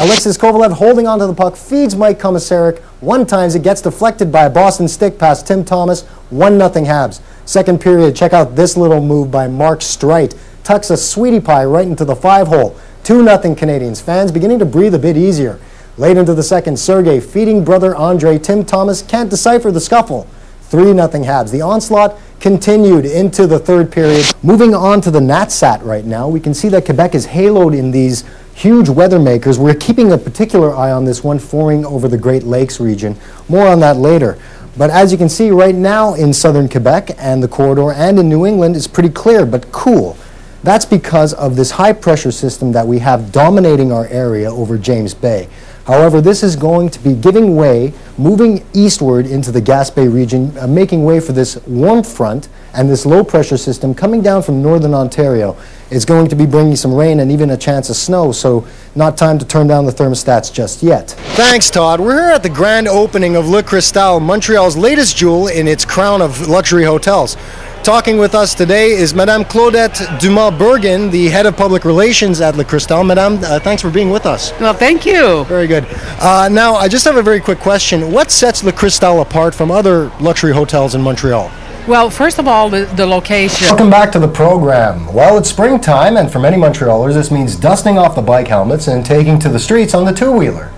Alexei Kovalev holding onto the puck, feeds Mike Komisarek. One times it gets deflected by a Boston stick past Tim Thomas. 1 0 Habs. Second period, check out this little move by Mark Streit. Tucks a sweetie pie right into the five hole. 2 0 Canadiens. Fans beginning to breathe a bit easier. Late into the second, Sergei feeding brother Andre. Tim Thomas can't decipher the scuffle. 3 0 Habs. The onslaught continued into the third period. Moving on to the NatSat right now, we can see that Quebec is haloed in these huge weather makers. We're keeping a particular eye on this one forming over the Great Lakes region. More on that later. But as you can see right now in southern Quebec and the corridor and in New England, it's pretty clear but cool. That's because of this high pressure system that we have dominating our area over James Bay. However, this is going to be giving way, moving eastward into the Gaspé region, uh, making way for this warm front and this low pressure system coming down from northern Ontario. It's going to be bringing some rain and even a chance of snow, so not time to turn down the thermostats just yet. Thanks, Todd. We're here at the grand opening of Le Cristal, Montreal's latest jewel in its crown of luxury hotels. Talking with us today is Madame Claudette Dumas-Bergen, the head of public relations at Le Cristal. Madame, uh, thanks for being with us. Well, thank you. Very good. Uh, now, I just have a very quick question. What sets Le Cristal apart from other luxury hotels in Montreal? Well, first of all, the, the location. Welcome back to the program. Well, it's springtime, and for many Montrealers, this means dusting off the bike helmets and taking to the streets on the two wheeler.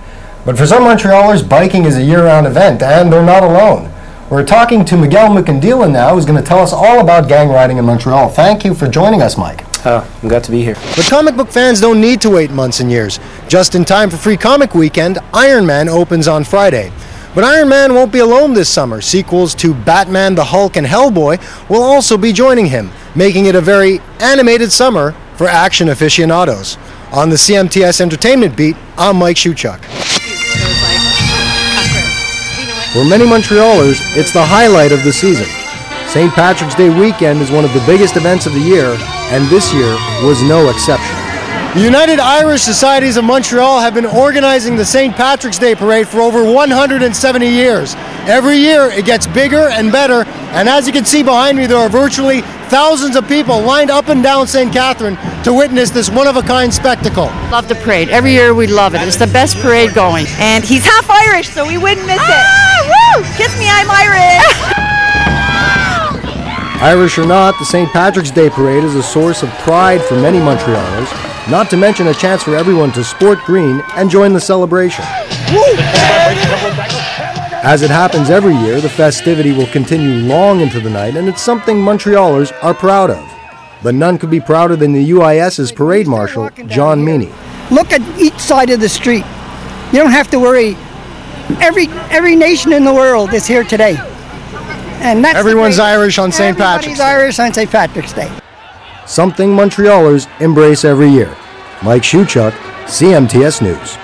But for some Montrealers, biking is a year round event, and they're not alone. We're talking to Miguel Mucandila now, who's going to tell us all about gang riding in Montreal. Thank you for joining us, Mike. Oh, I'm glad to be here. But comic book fans don't need to wait months and years. Just in time for Free Comic Weekend, Iron Man opens on Friday. But Iron Man won't be alone this summer. Sequels to Batman, the Hulk, and Hellboy will also be joining him, making it a very animated summer for action aficionados. On the CMTS Entertainment Beat, I'm Mike Shewchuck. For many Montrealers, it's the highlight of the season. St. Patrick's Day weekend is one of the biggest events of the year, and this year was no exception. The United Irish Societies of Montreal have been organizing the St. Patrick's Day Parade for over 170 years. Every year it gets bigger and better, and as you can see behind me, there are virtually thousands of people lined up and down St. Catherine to witness this one of a kind spectacle. Love the parade. Every year we love it. It's the best parade going. And he's half Irish, so we wouldn't miss ah, it. Woo! Kiss me, I'm Irish. Irish or not, the St. Patrick's Day Parade is a source of pride for many Montrealers, not to mention a chance for everyone to sport green and join the celebration. As it happens every year, the festivity will continue long into the night, and it's something Montrealers are proud of. But none could be prouder than the UIS's parade marshal, John Meany. Look at each side of the street. You don't have to worry. Every every nation in the world is here today. And that's Everyone's Irish on St. Patrick's Day. Irish on St. Patrick's Day. Something Montrealers embrace every year. Mike Shewchuck, CMTS News.